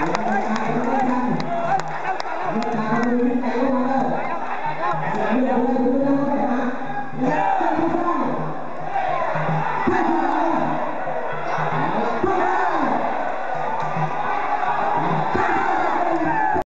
Yeah!